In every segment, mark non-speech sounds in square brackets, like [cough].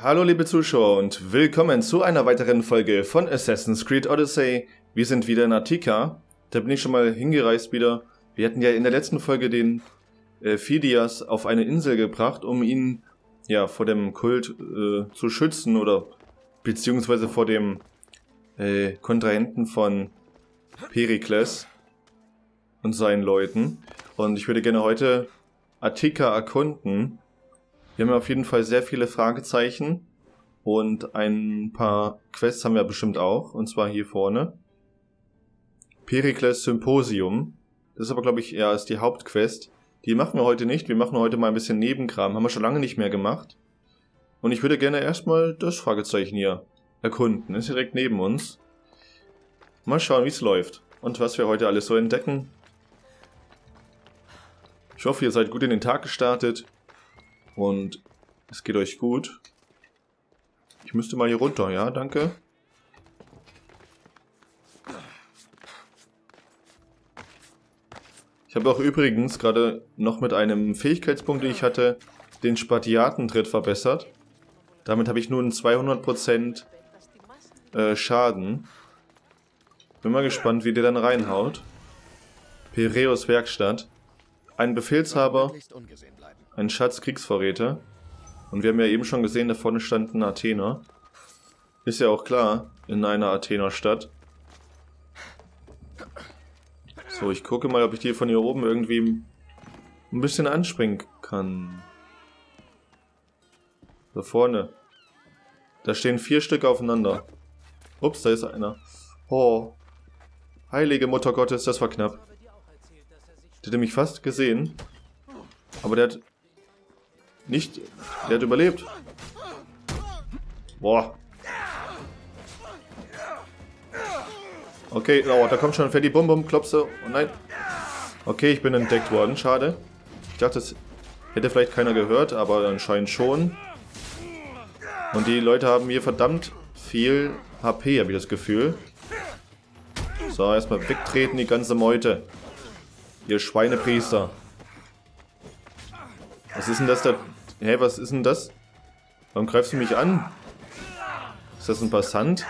Hallo liebe Zuschauer und willkommen zu einer weiteren Folge von Assassin's Creed Odyssey. Wir sind wieder in Attika. Da bin ich schon mal hingereist wieder. Wir hatten ja in der letzten Folge den äh, Phidias auf eine Insel gebracht, um ihn ja vor dem Kult äh, zu schützen oder beziehungsweise vor dem äh, Kontrahenten von Perikles und seinen Leuten. Und ich würde gerne heute Attika erkunden wir haben auf jeden Fall sehr viele Fragezeichen und ein paar Quests haben wir bestimmt auch, und zwar hier vorne. Pericles Symposium. Das ist aber, glaube ich, eher als die Hauptquest. Die machen wir heute nicht. Wir machen heute mal ein bisschen Nebenkram. Haben wir schon lange nicht mehr gemacht. Und ich würde gerne erstmal das Fragezeichen hier erkunden. Ist direkt neben uns. Mal schauen, wie es läuft. Und was wir heute alles so entdecken. Ich hoffe, ihr seid gut in den Tag gestartet. Und es geht euch gut. Ich müsste mal hier runter, ja? Danke. Ich habe auch übrigens gerade noch mit einem Fähigkeitspunkt, den ich hatte, den Spatiatentritt verbessert. Damit habe ich nun 200% äh, Schaden. Bin mal gespannt, wie der dann reinhaut. Piräus Werkstatt. Ein Befehlshaber ein Schatz Kriegsvorräte. Und wir haben ja eben schon gesehen, da vorne stand ein Athener. Ist ja auch klar, in einer Athener Stadt. So, ich gucke mal, ob ich die von hier oben irgendwie ein bisschen anspringen kann. Da vorne. Da stehen vier Stück aufeinander. Ups, da ist einer. Oh. Heilige Mutter Gottes, das war knapp. Der hat mich fast gesehen. Aber der hat nicht. Der hat überlebt. Boah. Okay, oh, da kommt schon ein Fetti Bum Bum, Klopse. Oh nein. Okay, ich bin entdeckt worden. Schade. Ich dachte, das hätte vielleicht keiner gehört, aber anscheinend schon. Und die Leute haben hier verdammt viel HP, habe ich das Gefühl. So, erstmal wegtreten, die ganze Meute. Ihr Schweinepriester. Was ist denn das da? Hey, was ist denn das? Warum greifst du mich an? Ist das ein Passant?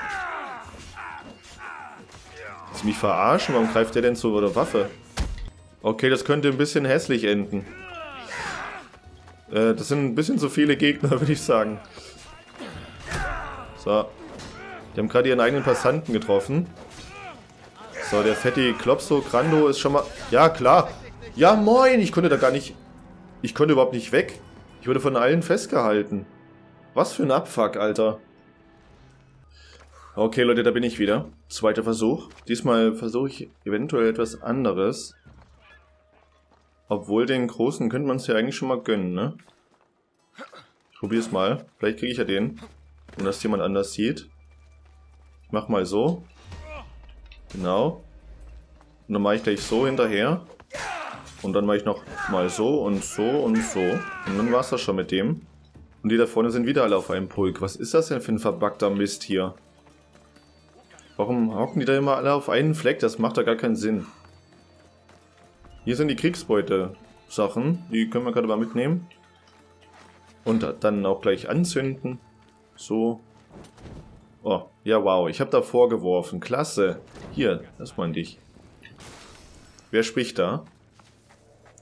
Willst du mich verarschen? Warum greift der denn zu oder Waffe? Okay, das könnte ein bisschen hässlich enden. Äh, das sind ein bisschen zu viele Gegner, [laughs] würde ich sagen. So. Die haben gerade ihren eigenen Passanten getroffen. So, der Fetti Klopso Grando ist schon mal... Ja, klar. Ja, moin. Ich konnte da gar nicht... Ich konnte überhaupt nicht weg. Ich wurde von allen festgehalten. Was für ein Abfuck, Alter. Okay, Leute, da bin ich wieder. Zweiter Versuch. Diesmal versuche ich eventuell etwas anderes. Obwohl den großen könnte man es ja eigentlich schon mal gönnen, ne? Ich probiere es mal. Vielleicht kriege ich ja den. Und dass jemand anders sieht. Ich mach mal so. Genau. Und dann mache ich gleich so hinterher. Und dann mache ich noch mal so und so und so. Und dann war es das schon mit dem. Und die da vorne sind wieder alle auf einem Pulk. Was ist das denn für ein verbackter Mist hier? Warum hocken die da immer alle auf einen Fleck? Das macht da gar keinen Sinn. Hier sind die Kriegsbeute-Sachen. Die können wir gerade mal mitnehmen. Und dann auch gleich anzünden. So. Oh, ja wow. Ich habe da vorgeworfen. Klasse. Hier, das meinte ich. Wer spricht da?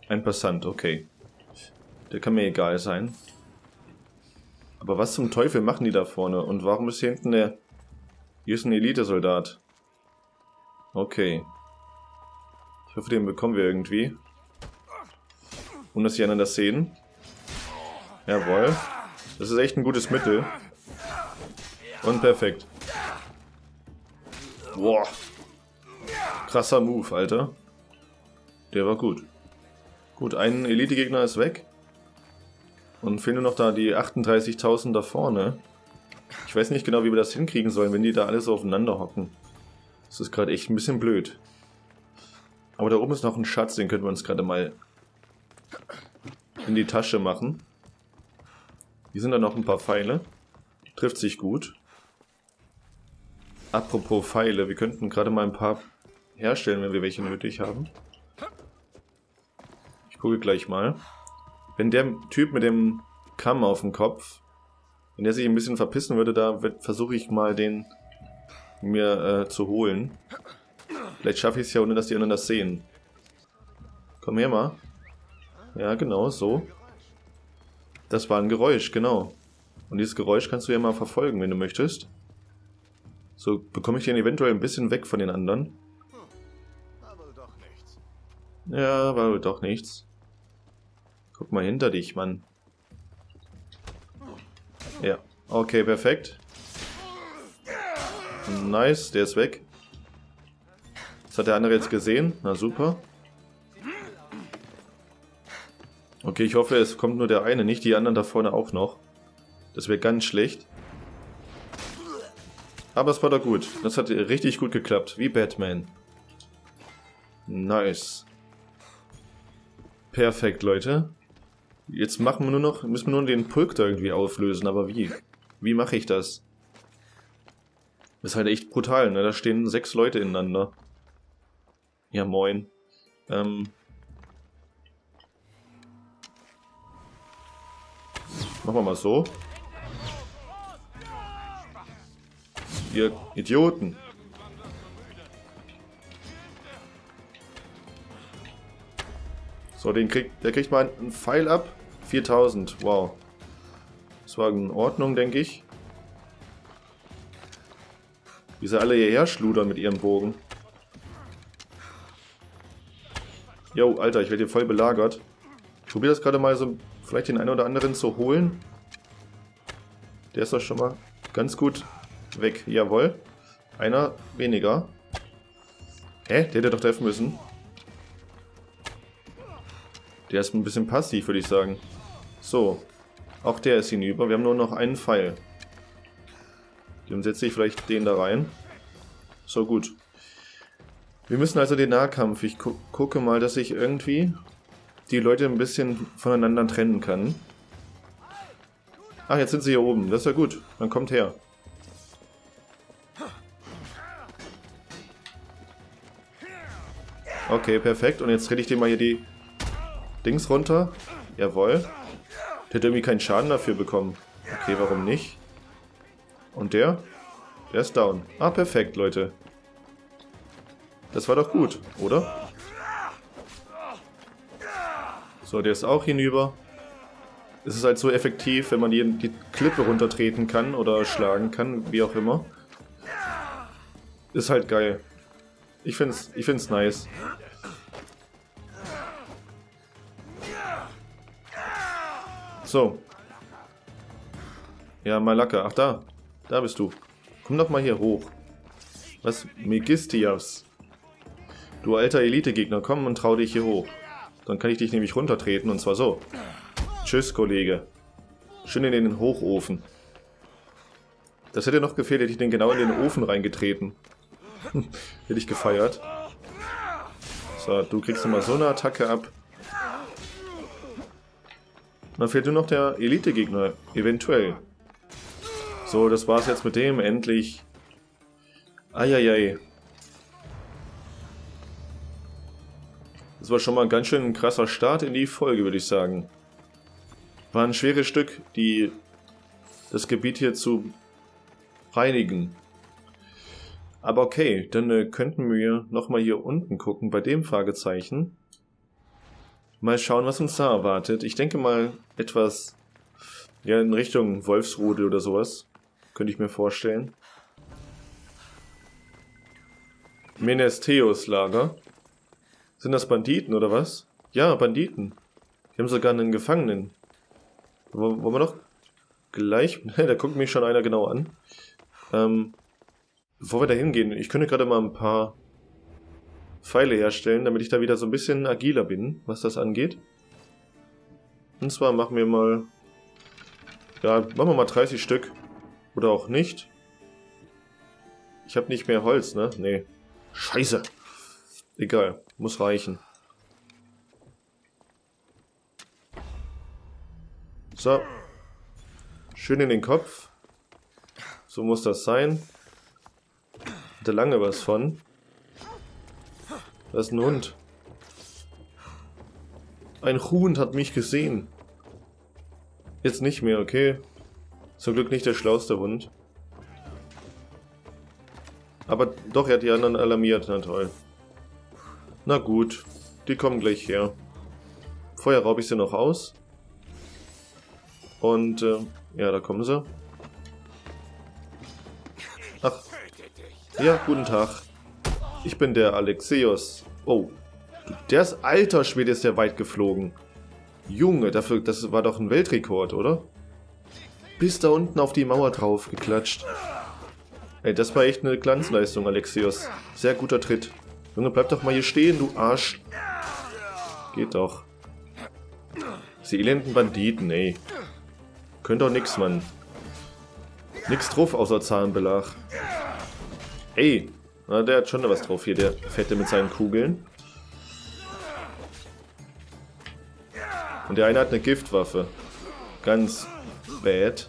Ein Passant, okay. Der kann mir egal sein. Aber was zum Teufel machen die da vorne? Und warum ist hier hinten der... Hier ist ein Elitesoldat. Okay. Ich hoffe, den bekommen wir irgendwie. Und dass die anderen das sehen. Jawohl. Das ist echt ein gutes Mittel. Und perfekt. Boah. Krasser Move, Alter. Der war gut. Gut, ein Elite-Gegner ist weg. Und fehlen nur noch da die 38.000 da vorne. Ich weiß nicht genau, wie wir das hinkriegen sollen, wenn die da alle so aufeinander hocken. Das ist gerade echt ein bisschen blöd. Aber da oben ist noch ein Schatz, den können wir uns gerade mal in die Tasche machen. Hier sind da noch ein paar Pfeile. Trifft sich gut. Apropos Pfeile, wir könnten gerade mal ein paar herstellen, wenn wir welche nötig haben. Ich gucke gleich mal. Wenn der Typ mit dem Kamm auf dem Kopf Wenn der sich ein bisschen verpissen würde, da versuche ich mal den mir äh, zu holen. Vielleicht schaffe ich es ja, ohne dass die anderen das sehen. Komm her mal. Ja, genau, so. Das war ein Geräusch, genau. Und dieses Geräusch kannst du ja mal verfolgen, wenn du möchtest. So bekomme ich den eventuell ein bisschen weg von den anderen. Ja, war wohl doch nichts. Guck mal hinter dich, Mann. Ja, okay, perfekt. Nice, der ist weg. Das hat der andere jetzt gesehen. Na super. Okay, ich hoffe, es kommt nur der eine, nicht die anderen da vorne auch noch. Das wäre ganz schlecht. Aber es war doch gut. Das hat richtig gut geklappt. Wie Batman. Nice. Perfekt, Leute. Jetzt machen wir nur noch, müssen wir nur den Pulk da irgendwie auflösen, aber wie? Wie mache ich das? Ist halt echt brutal, ne? Da stehen sechs Leute ineinander. Ja, moin. Ähm. Machen wir mal so. Ihr Idioten. So, den kriegt, der kriegt mal einen Pfeil ab. 4000, wow. Das war in Ordnung, denke ich. Wie sie alle hierher schludern mit ihrem Bogen. Jo, Alter, ich werde hier voll belagert. Ich probiere das gerade mal so, vielleicht den einen oder anderen zu holen. Der ist doch schon mal ganz gut weg. Jawohl. Einer weniger. Hä? Der hätte doch treffen müssen. Der ist ein bisschen passiv, würde ich sagen. So. Auch der ist hinüber. Wir haben nur noch einen Pfeil. Dann setze ich vielleicht den da rein. So, gut. Wir müssen also den Nahkampf. Ich gu gucke mal, dass ich irgendwie die Leute ein bisschen voneinander trennen kann. Ach, jetzt sind sie hier oben. Das ist ja gut. Dann kommt her. Okay, perfekt. Und jetzt rede ich dir mal hier die Dings runter. Jawohl. Der hat irgendwie keinen Schaden dafür bekommen. Okay, warum nicht? Und der? Der ist down. Ah, perfekt, Leute. Das war doch gut, oder? So, der ist auch hinüber. Es ist halt so effektiv, wenn man die, die Klippe runtertreten kann oder schlagen kann, wie auch immer. Ist halt geil. Ich find's, ich find's nice. So. Ja, Malaka. Ach, da. Da bist du. Komm doch mal hier hoch. Was? Megistias. Du alter Elite-Gegner, komm und trau dich hier hoch. Dann kann ich dich nämlich runtertreten und zwar so. Tschüss, Kollege. Schön in den Hochofen. Das hätte noch gefehlt, hätte ich den genau in den Ofen reingetreten. [laughs] hätte ich gefeiert. So, du kriegst nochmal so eine Attacke ab. Dann fehlt nur noch der Elite-Gegner, eventuell. So, das war's jetzt mit dem, endlich. Eieiei. Das war schon mal ein ganz schön krasser Start in die Folge, würde ich sagen. War ein schweres Stück, die, das Gebiet hier zu reinigen. Aber okay, dann äh, könnten wir nochmal hier unten gucken, bei dem Fragezeichen. Mal schauen, was uns da erwartet. Ich denke mal etwas ja, in Richtung Wolfsrudel oder sowas. Könnte ich mir vorstellen. Menesteus Lager. Sind das Banditen oder was? Ja, Banditen. Die haben sogar einen Gefangenen. Wollen wir noch gleich... [laughs] da guckt mich schon einer genau an. Ähm, bevor wir da hingehen, ich könnte gerade mal ein paar Pfeile herstellen, damit ich da wieder so ein bisschen agiler bin, was das angeht. Und zwar machen wir mal... Ja, machen wir mal 30 Stück. Oder auch nicht. Ich habe nicht mehr Holz, ne? Nee. Scheiße. Egal, muss reichen. So. Schön in den Kopf. So muss das sein. Hatte lange was von. Das ist ein Hund. Ein Hund hat mich gesehen. Jetzt nicht mehr, okay. Zum Glück nicht der schlauste Hund. Aber doch, er hat die anderen alarmiert. Na toll. Na gut, die kommen gleich her. Vorher raube ich sie noch aus. Und, äh, ja, da kommen sie. Ach. Ja, guten Tag. Ich bin der Alexios. Oh. Der ist alter Schwede, ist der weit geflogen. Junge, dafür, das war doch ein Weltrekord, oder? Bis da unten auf die Mauer drauf geklatscht. Ey, das war echt eine Glanzleistung, Alexios. Sehr guter Tritt. Junge, bleib doch mal hier stehen, du Arsch. Geht doch. Diese elenden Banditen, ey. Könnt doch nix, Mann. Nix drauf außer Zahnbelag. Ey, na, der hat schon was drauf hier, der Fette mit seinen Kugeln. Und der eine hat eine Giftwaffe. Ganz bad.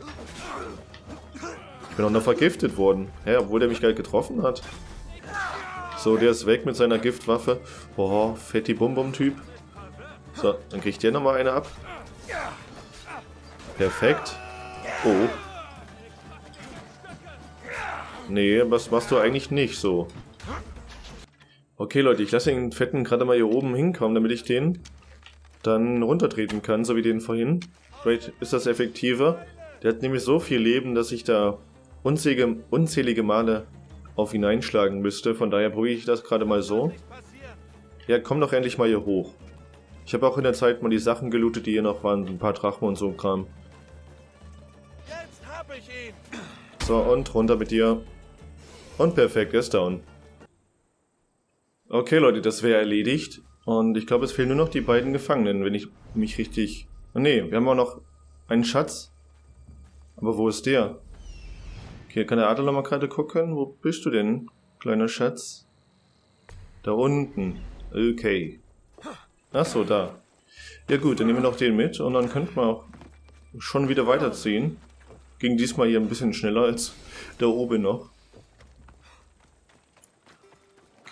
Ich bin auch noch vergiftet worden. Hä, obwohl der mich gerade getroffen hat. So, der ist weg mit seiner Giftwaffe. Boah, fetti Bum-Bum-Typ. So, dann kriegt der nochmal eine ab. Perfekt. Oh. Nee, was machst du eigentlich nicht so? Okay, Leute, ich lasse den Fetten gerade mal hier oben hinkommen, damit ich den dann runtertreten kann, so wie den vorhin. Vielleicht ist das effektiver. Der hat nämlich so viel Leben, dass ich da unzählige, unzählige Male auf ihn einschlagen müsste. Von daher probiere ich das gerade mal so. Ja, komm doch endlich mal hier hoch. Ich habe auch in der Zeit mal die Sachen gelootet, die hier noch waren. Ein paar Drachen und so Kram. So, und runter mit dir. Und perfekt, er ist down. Okay, Leute, das wäre erledigt. Und ich glaube, es fehlen nur noch die beiden Gefangenen, wenn ich mich richtig... Oh, nee, wir haben auch noch einen Schatz. Aber wo ist der? Okay, kann der Adler mal gerade gucken? Wo bist du denn, kleiner Schatz? Da unten. Okay. Achso, da. Ja gut, dann nehmen wir noch den mit und dann könnten wir auch schon wieder weiterziehen. Ging diesmal hier ein bisschen schneller als da oben noch.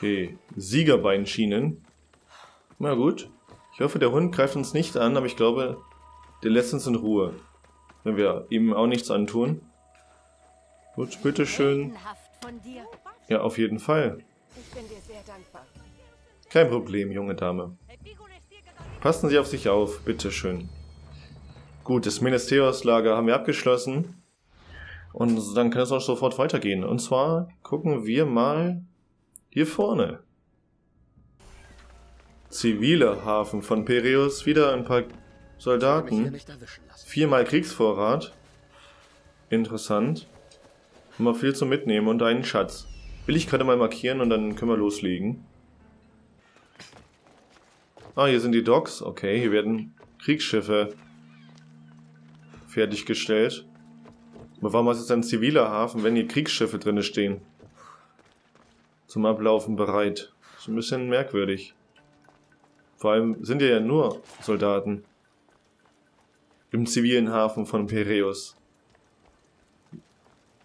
Okay, Siegerbeinschienen. Na gut. Ich hoffe, der Hund greift uns nicht an, aber ich glaube, der lässt uns in Ruhe. Wenn wir ihm auch nichts antun. Gut, bitteschön. Ja, auf jeden Fall. Kein Problem, junge Dame. Passen Sie auf sich auf, bitteschön. Gut, das Ministeriumslager haben wir abgeschlossen. Und dann kann es auch sofort weitergehen. Und zwar gucken wir mal hier vorne. Ziviler Hafen von Pereus. Wieder ein paar Soldaten. Viermal Kriegsvorrat. Interessant. Wir viel zum Mitnehmen und einen Schatz. Will ich gerade mal markieren und dann können wir loslegen. Ah, hier sind die Docks. Okay, hier werden Kriegsschiffe fertiggestellt. Aber warum ist es ein ziviler Hafen, wenn hier Kriegsschiffe drinne stehen? Zum Ablaufen bereit. Das ist ein bisschen merkwürdig. Vor allem sind ja nur Soldaten. Im zivilen Hafen von Piraeus.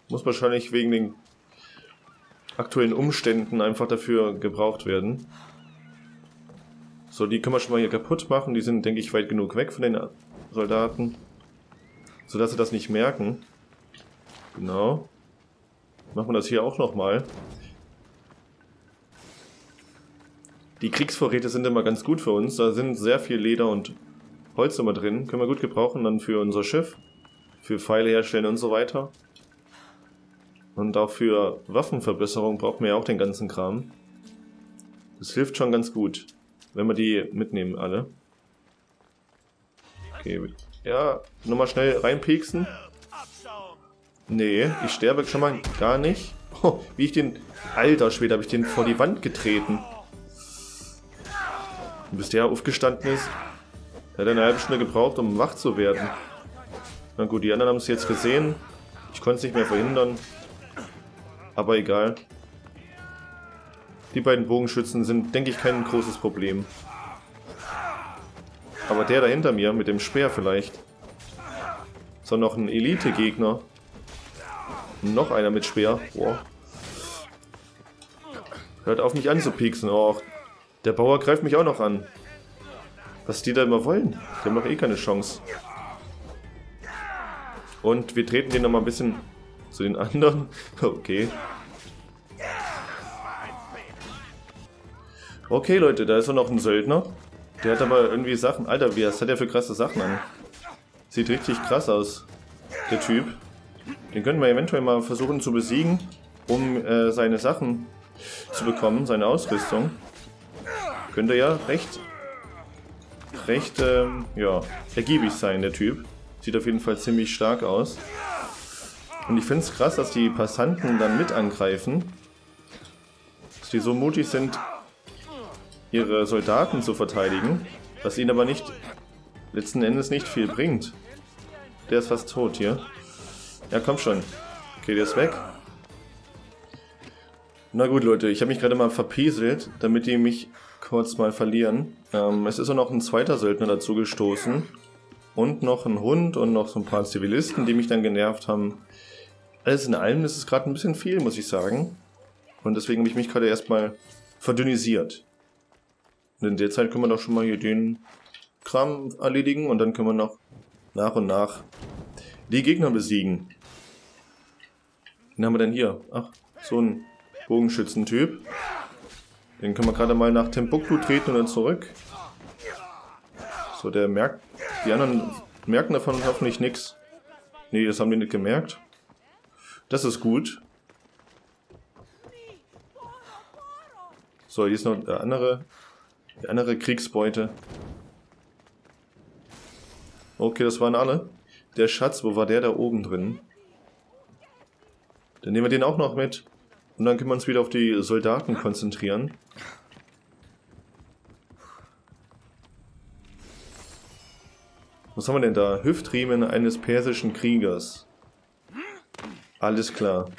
Muss wahrscheinlich wegen den aktuellen Umständen einfach dafür gebraucht werden. So, die können wir schon mal hier kaputt machen. Die sind, denke ich, weit genug weg von den Soldaten sodass sie das nicht merken. Genau. Machen wir das hier auch nochmal. Die Kriegsvorräte sind immer ganz gut für uns. Da sind sehr viel Leder und Holz immer drin. Können wir gut gebrauchen dann für unser Schiff. Für Pfeile herstellen und so weiter. Und auch für Waffenverbesserung brauchen wir ja auch den ganzen Kram. Das hilft schon ganz gut, wenn wir die mitnehmen alle. Okay, ja, nochmal schnell reinpieksen. Nee, ich sterbe schon mal gar nicht. Oh, [laughs] wie ich den... Alter Schwede, habe ich den vor die Wand getreten. Und bis der aufgestanden ist, hat er eine halbe Stunde gebraucht, um wach zu werden. Na gut, die anderen haben es jetzt gesehen. Ich konnte es nicht mehr verhindern. Aber egal. Die beiden Bogenschützen sind, denke ich, kein großes Problem. Aber der da hinter mir, mit dem Speer vielleicht. So, noch ein Elite-Gegner. Noch einer mit Speer. Boah. Hört auf mich anzupieksen. Oh, der Bauer greift mich auch noch an. Was die da immer wollen. Die haben doch eh keine Chance. Und wir treten den nochmal ein bisschen zu den [laughs] anderen. Okay. Okay, Leute, da ist auch noch ein Söldner. Der hat aber irgendwie Sachen... Alter, wie, was hat der für krasse Sachen an? Sieht richtig krass aus, der Typ. Den könnten wir eventuell mal versuchen zu besiegen, um äh, seine Sachen zu bekommen, seine Ausrüstung. Könnte ja recht, recht, ähm, ja, ergiebig sein, der Typ. Sieht auf jeden Fall ziemlich stark aus. Und ich finde es krass, dass die Passanten dann mit angreifen. Dass die so mutig sind, ihre Soldaten zu verteidigen, was ihnen aber nicht, letzten Endes nicht viel bringt. Der ist fast tot hier. Ja, komm schon. Okay, der ist weg. Na gut, Leute, ich habe mich gerade mal verpieselt, damit die mich kurz mal verlieren. Ähm, es ist auch noch ein zweiter Söldner dazu gestoßen. Und noch ein Hund und noch so ein paar Zivilisten, die mich dann genervt haben. Alles in allem ist es gerade ein bisschen viel, muss ich sagen. Und deswegen habe ich mich gerade erstmal verdünnisiert. Und in der Zeit können wir doch schon mal hier den Kram erledigen und dann können wir noch nach und nach die Gegner besiegen. Wen haben wir denn hier? Ach, so ein Bogenschützentyp. Den können wir gerade mal nach Timbuktu treten und dann zurück. So, der merkt... Die anderen merken davon hoffentlich nichts. Nee, das haben die nicht gemerkt. Das ist gut. So, hier ist noch der andere die andere Kriegsbeute. Okay, das waren alle. Der Schatz, wo war der da oben drin? Dann nehmen wir den auch noch mit. Und dann können wir uns wieder auf die Soldaten konzentrieren. Was haben wir denn da? Hüftriemen eines persischen Kriegers. Alles klar.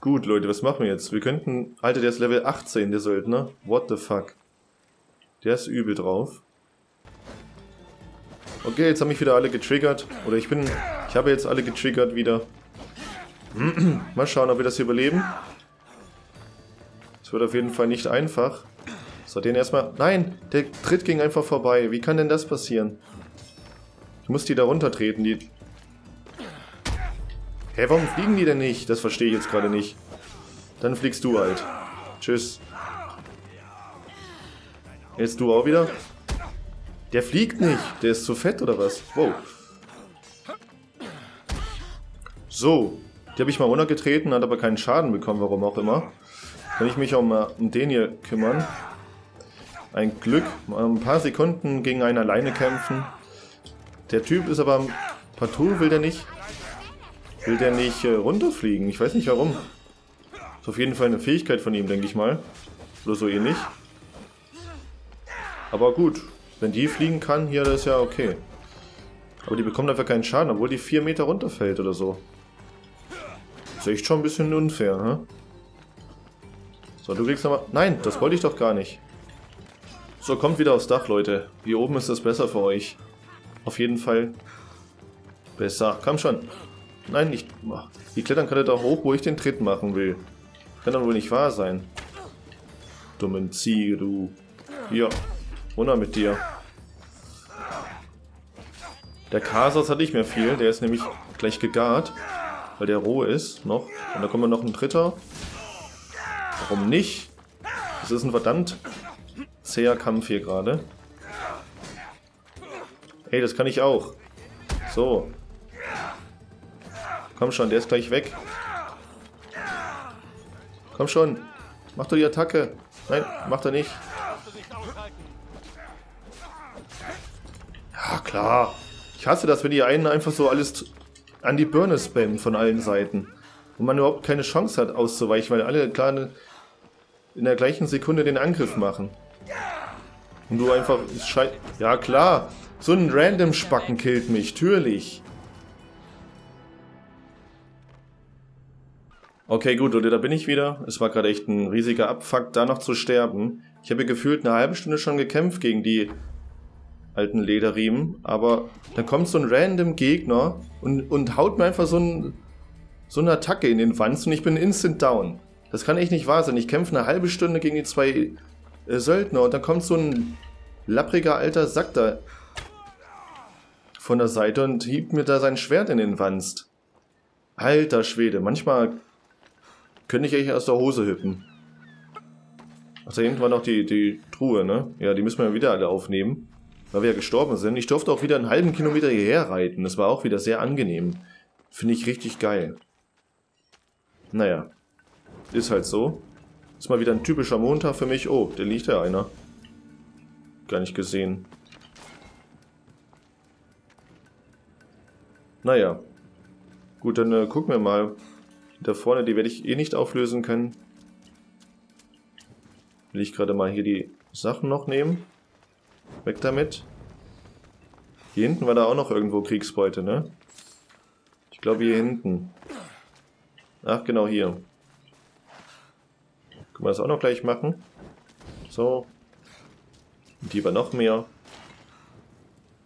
Gut, Leute, was machen wir jetzt? Wir könnten... Alter, der ist Level 18, der Söldner. What the fuck? Der ist übel drauf. Okay, jetzt haben mich wieder alle getriggert. Oder ich bin... Ich habe jetzt alle getriggert wieder. [clears throat] Mal schauen, ob wir das hier überleben. Es wird auf jeden Fall nicht einfach. So, den erstmal... Nein, der Tritt ging einfach vorbei. Wie kann denn das passieren? Ich muss die da runtertreten, die... Hä, warum fliegen die denn nicht? Das verstehe ich jetzt gerade nicht. Dann fliegst du halt. Tschüss. Jetzt du auch wieder? Der fliegt nicht. Der ist zu fett oder was? Wow. So. Die habe ich mal runtergetreten, hat aber keinen Schaden bekommen, warum auch immer. Kann ich mich auch mal um den hier kümmern. Ein Glück. Ein paar Sekunden gegen einen alleine kämpfen. Der Typ ist aber... Partout will der nicht will der nicht äh, runterfliegen. Ich weiß nicht warum. Ist auf jeden Fall eine Fähigkeit von ihm, denke ich mal. Oder so ähnlich. Aber gut, wenn die fliegen kann, hier, das ist ja okay. Aber die bekommt einfach keinen Schaden, obwohl die 4 Meter runterfällt oder so. Ist echt schon ein bisschen unfair, ne? So, du kriegst nochmal... Nein, das wollte ich doch gar nicht. So, kommt wieder aufs Dach, Leute. Hier oben ist das besser für euch. Auf jeden Fall besser. Komm schon. Nein, nicht. Die klettern gerade da hoch, wo ich den Tritt machen will. Kann doch wohl nicht wahr sein. Dummen Ziege, du. Ja, runter mit dir. Der Kasos hat nicht mehr viel, der ist nämlich gleich gegart, weil der roh ist noch. Und da kommt noch ein dritter. Warum nicht? Das ist ein verdammt zäher Kampf hier gerade. Ey, das kann ich auch. So, Komm schon, der ist gleich weg. Komm schon. Mach doch die Attacke. Nein, macht er nicht. Ja, klar. Ich hasse das, wenn die einen einfach so alles an die Birne spammen von allen Seiten. Und man überhaupt keine Chance hat auszuweichen, weil alle klar in der gleichen Sekunde den Angriff machen. Und du einfach... Ja, klar. So ein random Spacken killt mich, natürlich. Okay, gut, Leute, da bin ich wieder. Es war gerade echt ein riesiger Abfuck, da noch zu sterben. Ich habe gefühlt eine halbe Stunde schon gekämpft gegen die alten Lederriemen, aber dann kommt so ein random Gegner und, und haut mir einfach so, ein, so eine Attacke in den Wanz und ich bin instant down. Das kann echt nicht wahr sein. Ich kämpfe eine halbe Stunde gegen die zwei äh, Söldner und dann kommt so ein lappriger alter Sack da von der Seite und hieb mir da sein Schwert in den Wanst. Alter Schwede, manchmal könnte ich echt aus der Hose hüppen. Ach, da hinten war noch die, die Truhe, ne? Ja, die müssen wir wieder alle aufnehmen, weil wir ja gestorben sind. Ich durfte auch wieder einen halben Kilometer hierher reiten. Das war auch wieder sehr angenehm. Finde ich richtig geil. Naja, ist halt so. Ist mal wieder ein typischer Montag für mich. Oh, da liegt ja einer. Gar nicht gesehen. Naja. Gut, dann äh, gucken wir mal. Da vorne, die werde ich eh nicht auflösen können. Will ich gerade mal hier die Sachen noch nehmen. Weg damit. Hier hinten war da auch noch irgendwo Kriegsbeute, ne? Ich glaube hier hinten. Ach, genau hier. Können wir das auch noch gleich machen. So. Und lieber noch mehr.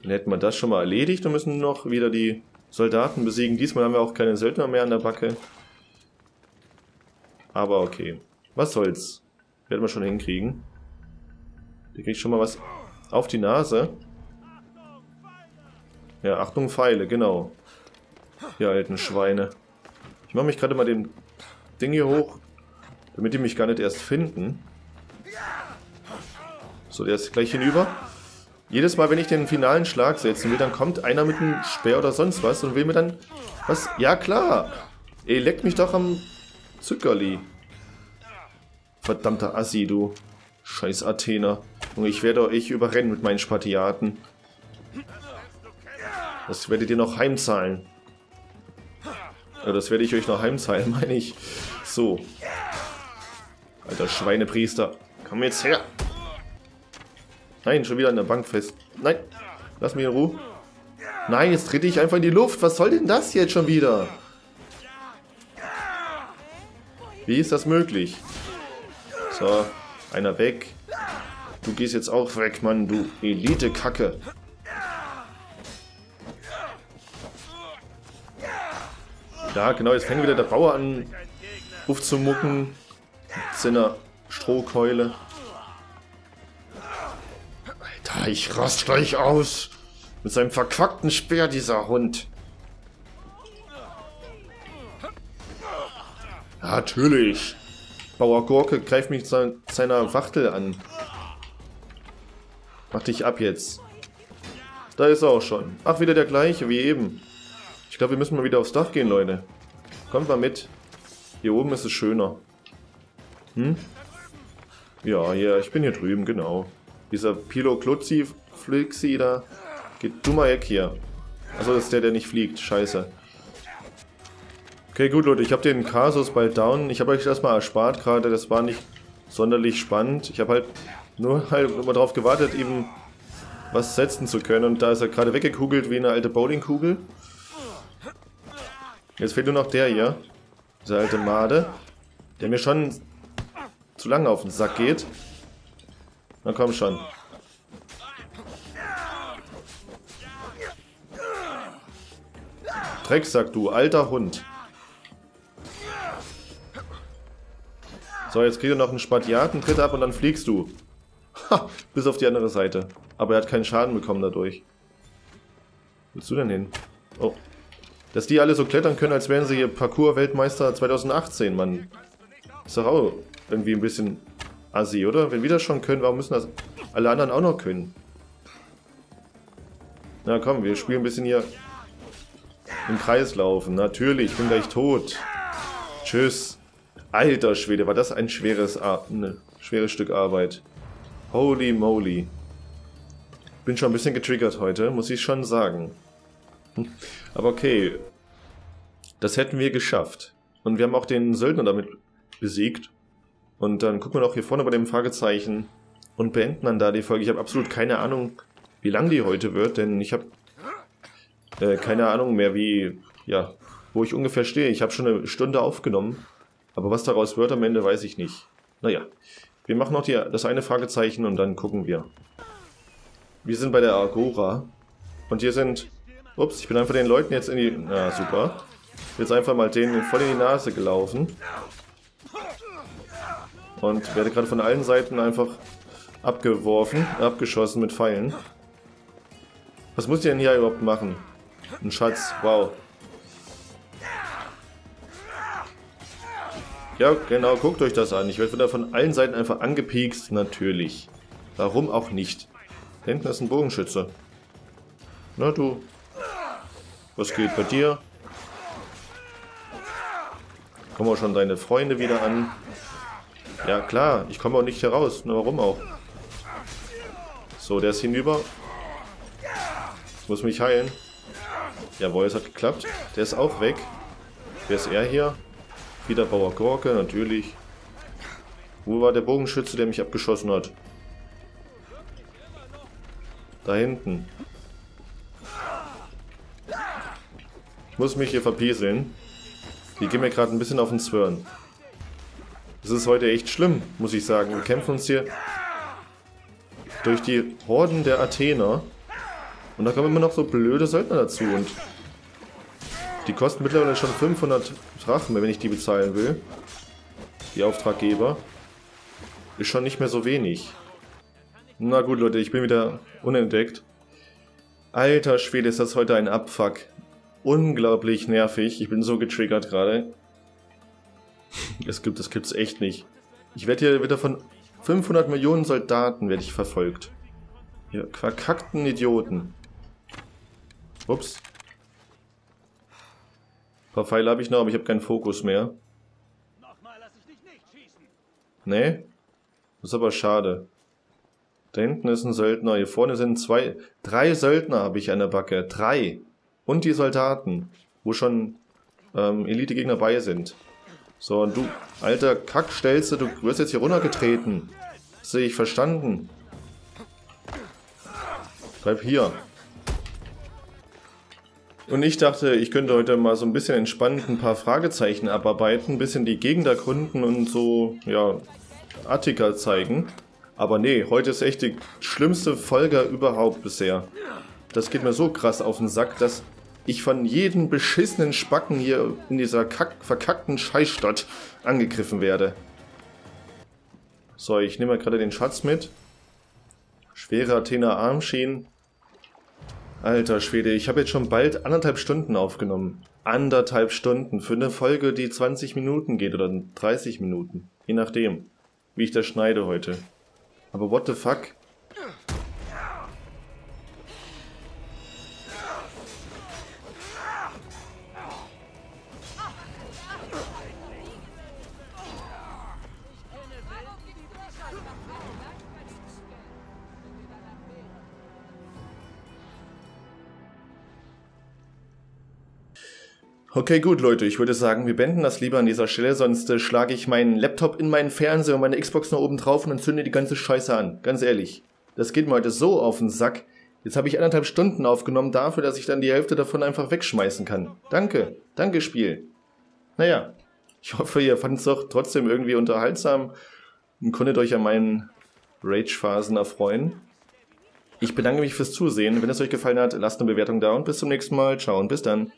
Dann hätten wir das schon mal erledigt und müssen noch wieder die Soldaten besiegen. Diesmal haben wir auch keine Söldner mehr an der Backe. Aber okay. Was soll's. Werden wir schon hinkriegen. Der kriegt schon mal was auf die Nase. Ja, Achtung Pfeile, genau. Ihr alten Schweine. Ich mache mich gerade mal den Ding hier hoch, damit die mich gar nicht erst finden. So, der ist gleich hinüber. Jedes Mal, wenn ich den finalen Schlag setzen will, dann kommt einer mit einem Speer oder sonst was und will mir dann... Was? Ja, klar. Ey, leckt mich doch am Zuckerli. Verdammter Assi, du. Scheiß Athener. Junge, ich werde euch überrennen mit meinen Spartiaten. Das werdet ihr noch heimzahlen. Ja, das werde ich euch noch heimzahlen, [laughs] meine ich. So. Alter Schweinepriester. Komm jetzt her. Nein, schon wieder an der Bank fest. Nein, lass mich in Ruhe. Nein, jetzt trete ich einfach in die Luft. Was soll denn das jetzt schon wieder? Wie ist das möglich? So, einer weg. Du gehst jetzt auch weg, Mann, du Elite-Kacke. Ja, genau, jetzt fängt wieder der Bauer an aufzumucken. Mit seiner Strohkeule. Alter, ich rast gleich aus. Mit seinem verquackten Speer, dieser Hund. Natürlich. Bauer Gurke greift mich seiner Wachtel an. Mach dich ab jetzt. Da ist er auch schon. Ach, wieder der gleiche wie eben. Ich glaube, wir müssen mal wieder aufs Dach gehen, Leute. Kommt mal mit. Hier oben ist es schöner. Hm? Ja, ja, ich bin hier drüben, genau. Dieser Pilo Klutzi Flixi da. Geht du mal weg hier. Achso, das ist der, der nicht fliegt. Scheiße. Okay, gut, Leute, ich habe den Kasus bald down. Ich habe euch das mal erspart gerade. Das war nicht sonderlich spannend. Ich habe halt nur halt immer darauf gewartet, eben was setzen zu können. Und da ist er gerade weggekugelt wie eine alte Bowlingkugel. Jetzt fehlt nur noch der hier. Dieser alte Made. Der mir schon zu lange auf den Sack geht. Na komm schon. Drecksack, du alter Hund. So, jetzt kriegt er noch einen Spatiaten-Tritt ab und dann fliegst du. [laughs] Bis auf die andere Seite. Aber er hat keinen Schaden bekommen dadurch. Willst du denn hin? Oh. Dass die alle so klettern können, als wären sie hier Parcours-Weltmeister 2018, Mann. Ist doch auch irgendwie ein bisschen assi, oder? Wenn wir das schon können, warum müssen das alle anderen auch noch können? Na komm, wir spielen ein bisschen hier im Kreis laufen. Natürlich, ich bin gleich tot. Tschüss. Alter Schwede, war das ein schweres, Ar ne, schweres Stück Arbeit. Holy moly. Bin schon ein bisschen getriggert heute, muss ich schon sagen. Hm. Aber okay. Das hätten wir geschafft. Und wir haben auch den Söldner damit besiegt. Und dann gucken wir noch hier vorne bei dem Fragezeichen und beenden dann da die Folge. Ich habe absolut keine Ahnung, wie lang die heute wird, denn ich habe äh, keine Ahnung mehr, wie, ja, wo ich ungefähr stehe. Ich habe schon eine Stunde aufgenommen, aber was daraus wird am Ende, weiß ich nicht. Naja, wir machen noch die, das eine Fragezeichen und dann gucken wir. Wir sind bei der Agora und hier sind, ups, ich bin einfach den Leuten jetzt in die, na super, jetzt einfach mal denen voll in die Nase gelaufen. Und werde gerade von allen Seiten einfach abgeworfen, abgeschossen mit Pfeilen. Was muss ich denn hier überhaupt machen? Ein Schatz, wow. Ja, genau, guckt euch das an. Ich werde von allen Seiten einfach angepiekst, natürlich. Warum auch nicht? Hinten ist ein Bogenschütze. Na du. Was geht bei dir? Kommen auch schon deine Freunde wieder an. Ja klar, ich komme auch nicht hier raus. Na, warum auch? So, der ist hinüber. Ich muss mich heilen. Jawohl, es hat geklappt. Der ist auch weg. Wer ist er hier? Wieder Bauer Gorke, natürlich. Wo war der Bogenschütze, der mich abgeschossen hat? Da hinten. Ich muss mich hier verpieseln. Die gehen mir gerade ein bisschen auf den Zwirn. Das ist heute echt schlimm, muss ich sagen. Wir kämpfen uns hier durch die Horden der Athener. Und da kommen immer noch so blöde Söldner dazu. Und die kosten mittlerweile schon 500 Drachen, wenn ich die bezahlen will. Die Auftraggeber. Ist schon nicht mehr so wenig. Na gut, Leute, ich bin wieder unentdeckt. Alter Schwede, ist das heute ein Abfuck. Unglaublich nervig. Ich bin so getriggert gerade. Es gibt, das gibt's echt nicht. Ich werde hier wieder von 500 Millionen Soldaten werde ich verfolgt. Ihr verkackten Idioten. Ups. Ein paar Pfeile habe ich noch, aber ich habe keinen Fokus mehr. Nee? Das ist aber schade. Da hinten ist ein Söldner. Hier vorne sind zwei, drei Söldner habe ich an der Backe. Drei. Und die Soldaten, wo schon ähm, Elite-Gegner bei sind. So, und du, alter Kackstelze, du wirst jetzt hier runtergetreten. Sehe ich verstanden. Bleib hier. Und ich dachte, ich könnte heute mal so ein bisschen entspannt ein paar Fragezeichen abarbeiten, ein bisschen die Gegend erkunden und so, ja, Attika zeigen. Aber nee, heute ist echt die schlimmste Folge überhaupt bisher. Das geht mir so krass auf den Sack, dass ich von jedem beschissenen Spacken hier in dieser kack verkackten Scheißstadt angegriffen werde. So, ich nehme mal gerade den Schatz mit. Schwere Athener Armschienen. Alter Schwede, ich habe jetzt schon bald anderthalb Stunden aufgenommen. Anderthalb Stunden für eine Folge, die 20 Minuten geht oder 30 Minuten. Je nachdem, wie ich das schneide heute. Aber what the fuck? Okay, gut, Leute, ich würde sagen, wir beenden das lieber an dieser Stelle, sonst äh, schlage ich meinen Laptop in meinen Fernseher und meine Xbox nach oben drauf und zünde die ganze Scheiße an. Ganz ehrlich. Das geht mir heute so auf den Sack. Jetzt habe ich anderthalb Stunden aufgenommen dafür, dass ich dann die Hälfte davon einfach wegschmeißen kann. Danke. Danke, Spiel. Naja, ich hoffe, ihr fandet es doch trotzdem irgendwie unterhaltsam und konntet euch an meinen Rage-Phasen erfreuen. Ich bedanke mich fürs Zusehen. Wenn es euch gefallen hat, lasst eine Bewertung da und bis zum nächsten Mal. Ciao und bis dann.